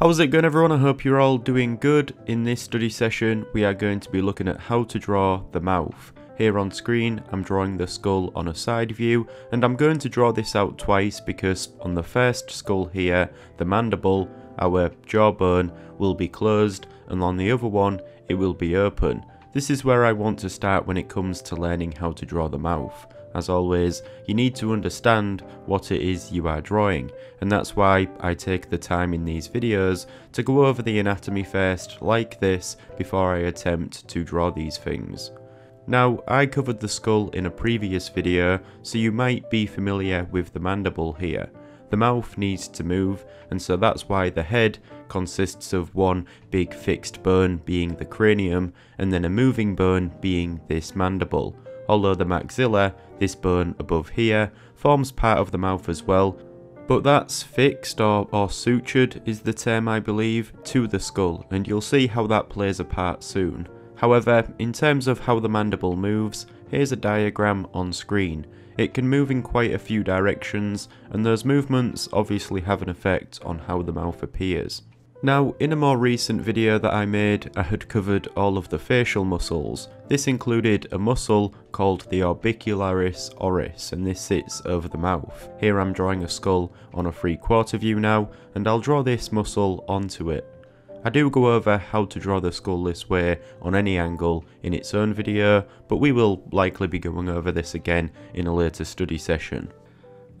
How's it going everyone? I hope you're all doing good. In this study session we are going to be looking at how to draw the mouth. Here on screen I'm drawing the skull on a side view and I'm going to draw this out twice because on the first skull here the mandible, our jawbone, will be closed and on the other one it will be open. This is where I want to start when it comes to learning how to draw the mouth. As always, you need to understand what it is you are drawing, and that's why I take the time in these videos to go over the anatomy first, like this, before I attempt to draw these things. Now, I covered the skull in a previous video, so you might be familiar with the mandible here. The mouth needs to move, and so that's why the head consists of one big fixed bone being the cranium, and then a moving bone being this mandible although the maxilla, this bone above here, forms part of the mouth as well, but that's fixed or, or sutured is the term I believe, to the skull, and you'll see how that plays a part soon. However, in terms of how the mandible moves, here's a diagram on screen. It can move in quite a few directions, and those movements obviously have an effect on how the mouth appears. Now, in a more recent video that I made, I had covered all of the facial muscles. This included a muscle called the orbicularis oris, and this sits over the mouth. Here I'm drawing a skull on a 3 quarter view now, and I'll draw this muscle onto it. I do go over how to draw the skull this way on any angle in its own video, but we will likely be going over this again in a later study session.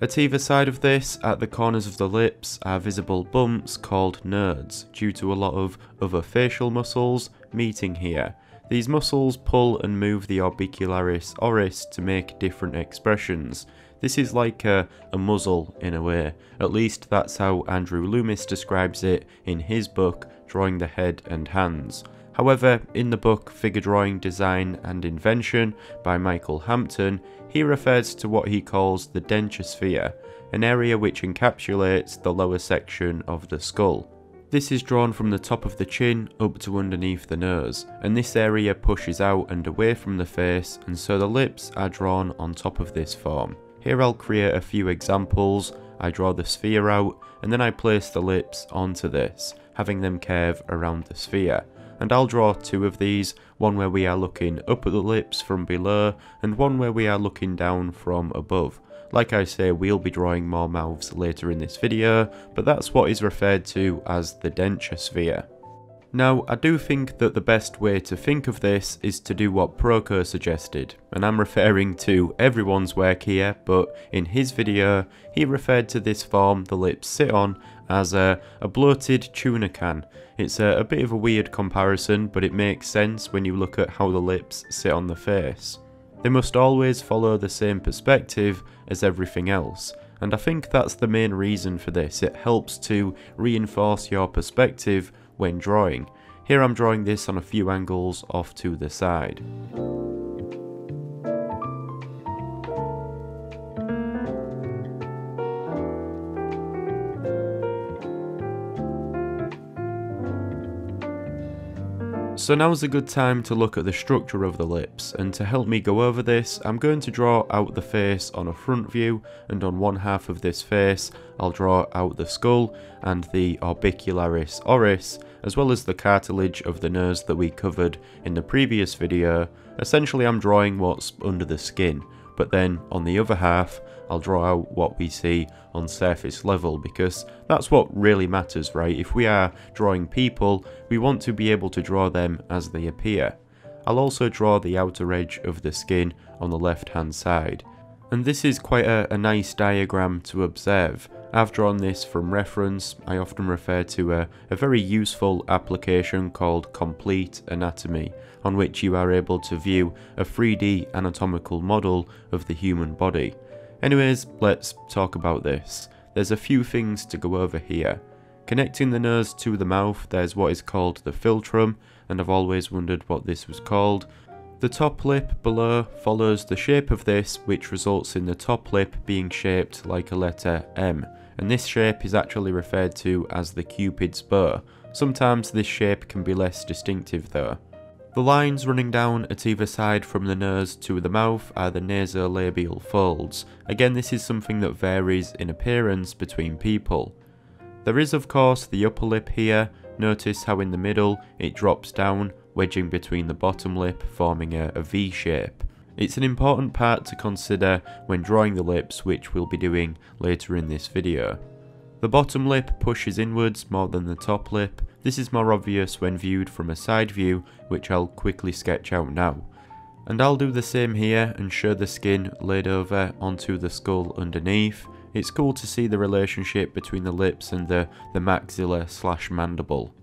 At either side of this, at the corners of the lips, are visible bumps called nodes, due to a lot of other facial muscles meeting here. These muscles pull and move the orbicularis oris to make different expressions. This is like a, a muzzle in a way, at least that's how Andrew Loomis describes it in his book Drawing the Head and Hands. However, in the book Figure Drawing Design and Invention by Michael Hampton, he refers to what he calls the denture sphere, an area which encapsulates the lower section of the skull. This is drawn from the top of the chin up to underneath the nose, and this area pushes out and away from the face, and so the lips are drawn on top of this form. Here I'll create a few examples, I draw the sphere out, and then I place the lips onto this, having them curve around the sphere and I'll draw two of these, one where we are looking up at the lips from below and one where we are looking down from above. Like I say, we'll be drawing more mouths later in this video, but that's what is referred to as the denture sphere. Now, I do think that the best way to think of this is to do what Proko suggested, and I'm referring to everyone's work here, but in his video, he referred to this form the lips sit on as a, a bloated tuna can. It's a, a bit of a weird comparison, but it makes sense when you look at how the lips sit on the face. They must always follow the same perspective as everything else, and I think that's the main reason for this. It helps to reinforce your perspective when drawing. Here I'm drawing this on a few angles off to the side. So now's a good time to look at the structure of the lips, and to help me go over this, I'm going to draw out the face on a front view, and on one half of this face, I'll draw out the skull and the orbicularis oris, as well as the cartilage of the nose that we covered in the previous video. Essentially I'm drawing what's under the skin, but then on the other half, I'll draw out what we see on surface level because that's what really matters, right? If we are drawing people, we want to be able to draw them as they appear. I'll also draw the outer edge of the skin on the left hand side. And this is quite a, a nice diagram to observe. I've drawn this from reference, I often refer to a, a very useful application called Complete Anatomy, on which you are able to view a 3D anatomical model of the human body. Anyways, let's talk about this. There's a few things to go over here. Connecting the nose to the mouth, there's what is called the philtrum, and I've always wondered what this was called. The top lip below follows the shape of this, which results in the top lip being shaped like a letter M, and this shape is actually referred to as the cupid's bow. Sometimes this shape can be less distinctive though. The lines running down at either side from the nose to the mouth are the nasolabial folds. Again, this is something that varies in appearance between people. There is of course the upper lip here, notice how in the middle it drops down, wedging between the bottom lip forming a, a V shape. It's an important part to consider when drawing the lips which we'll be doing later in this video. The bottom lip pushes inwards more than the top lip, this is more obvious when viewed from a side view which I'll quickly sketch out now. And I'll do the same here and show the skin laid over onto the skull underneath. It's cool to see the relationship between the lips and the, the maxilla slash mandible.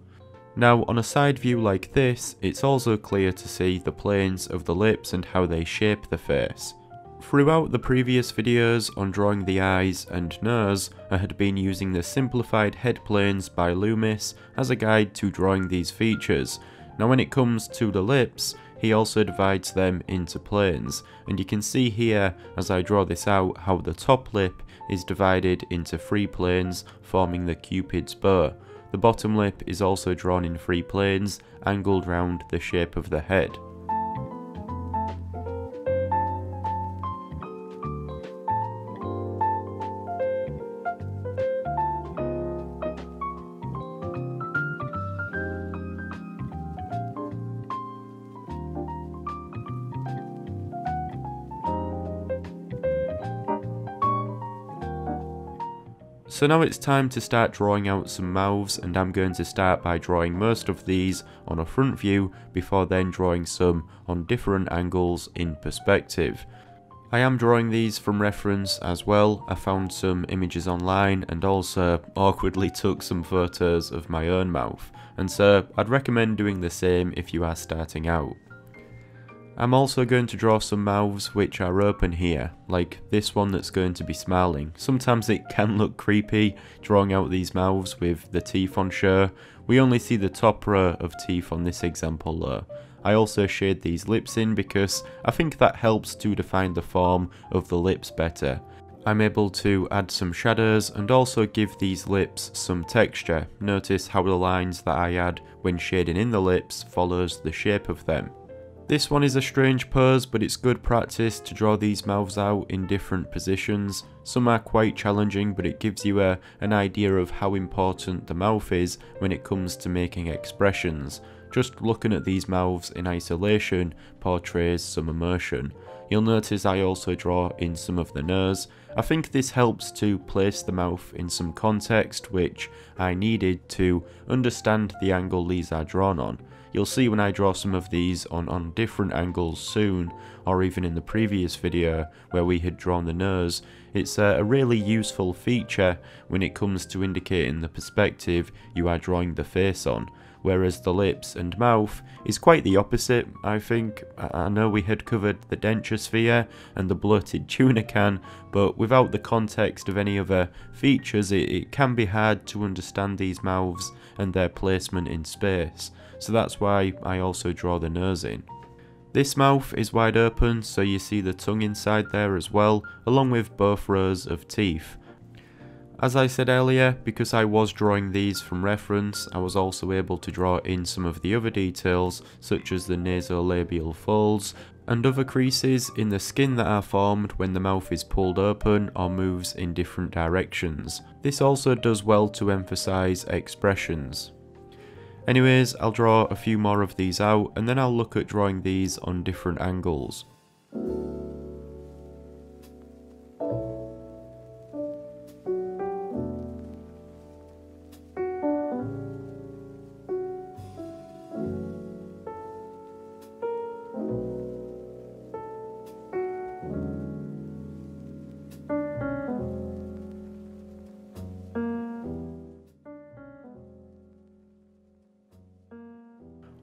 Now on a side view like this, it's also clear to see the planes of the lips and how they shape the face. Throughout the previous videos on drawing the eyes and nose, I had been using the simplified head planes by Loomis as a guide to drawing these features. Now when it comes to the lips, he also divides them into planes, and you can see here as I draw this out how the top lip is divided into three planes forming the cupid's bow. The bottom lip is also drawn in three planes, angled round the shape of the head. So now it's time to start drawing out some mouths and I'm going to start by drawing most of these on a front view before then drawing some on different angles in perspective. I am drawing these from reference as well, I found some images online and also awkwardly took some photos of my own mouth, and so I'd recommend doing the same if you are starting out. I'm also going to draw some mouths which are open here, like this one that's going to be smiling. Sometimes it can look creepy drawing out these mouths with the teeth on show. We only see the top row of teeth on this example though. I also shade these lips in because I think that helps to define the form of the lips better. I'm able to add some shadows and also give these lips some texture. Notice how the lines that I add when shading in the lips follows the shape of them. This one is a strange pose, but it's good practice to draw these mouths out in different positions. Some are quite challenging, but it gives you a, an idea of how important the mouth is when it comes to making expressions. Just looking at these mouths in isolation portrays some emotion. You'll notice I also draw in some of the nose. I think this helps to place the mouth in some context which I needed to understand the angle these are drawn on. You'll see when I draw some of these on, on different angles soon, or even in the previous video where we had drawn the nose, it's a, a really useful feature when it comes to indicating the perspective you are drawing the face on whereas the lips and mouth is quite the opposite, I think. I know we had covered the denture sphere and the bloated tuna can, but without the context of any other features, it, it can be hard to understand these mouths and their placement in space so that's why I also draw the nose in. This mouth is wide open so you see the tongue inside there as well, along with both rows of teeth. As I said earlier, because I was drawing these from reference, I was also able to draw in some of the other details, such as the nasolabial folds, and other creases in the skin that are formed when the mouth is pulled open or moves in different directions. This also does well to emphasise expressions. Anyways, I'll draw a few more of these out and then I'll look at drawing these on different angles.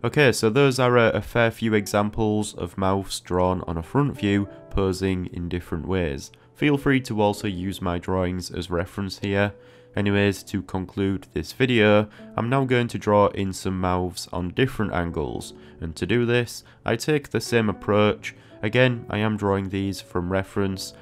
Okay, so those are a, a, fair few examples of mouths drawn on a front view posing in different ways. Feel free to also use my drawings as reference here. Anyways, to conclude this video, I'm now going to draw in some mouths on different angles, and to do this, I take the same approach. Again, I am drawing these from reference.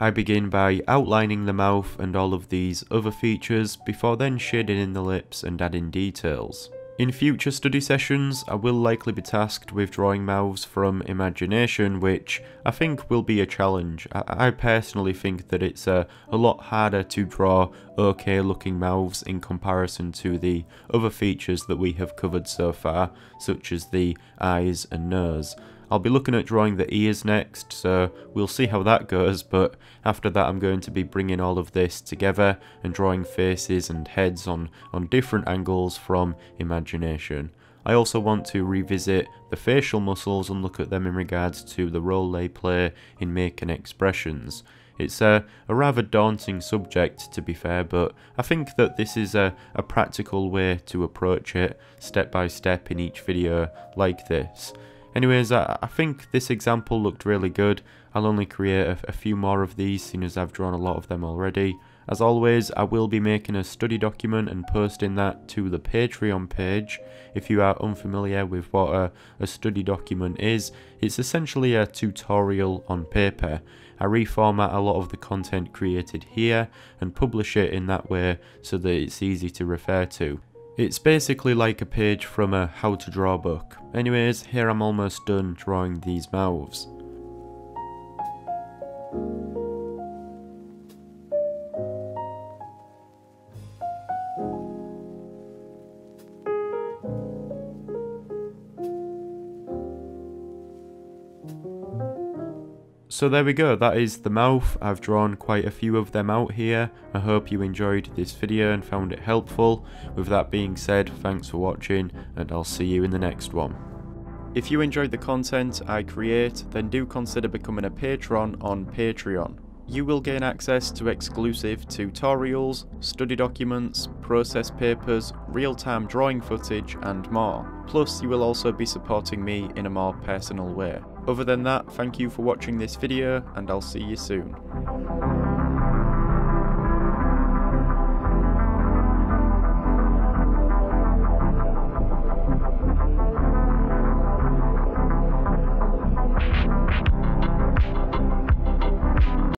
I begin by outlining the mouth and all of these other features before then shading in the lips and adding details. In future study sessions, I will likely be tasked with drawing mouths from imagination, which I think will be a challenge. I, I personally think that it's a, a lot harder to draw okay looking mouths in comparison to the other features that we have covered so far, such as the eyes and nose. I'll be looking at drawing the ears next, so we'll see how that goes, but after that I'm going to be bringing all of this together and drawing faces and heads on, on different angles from imagination. I also want to revisit the facial muscles and look at them in regards to the role they play in making expressions. It's a, a rather daunting subject to be fair, but I think that this is a, a practical way to approach it, step by step in each video like this. Anyways, I, I, think this example looked really good. I'll only create a, a few more of these, seeing as I've drawn a lot of them already. As always, I will be making a study document and posting that to the Patreon page. If you are unfamiliar with what a, a study document is, it's essentially a tutorial on paper. I reformat a lot of the content created here and publish it in that way so that it's easy to refer to. It's basically like a page from a how to draw book. Anyways, here I'm almost done drawing these mouths. So there we go, that is the mouth. I've drawn quite a few of them out here. I hope you enjoyed this video and found it helpful. With that being said, thanks for watching and I'll see you in the next one. If you enjoyed the content I create, then do consider becoming a patron on Patreon. You will gain access to exclusive tutorials, study documents, process papers, real-time drawing footage and more. Plus you will also be supporting me in a more personal way. Other than that, thank you for watching this video and I'll see you soon.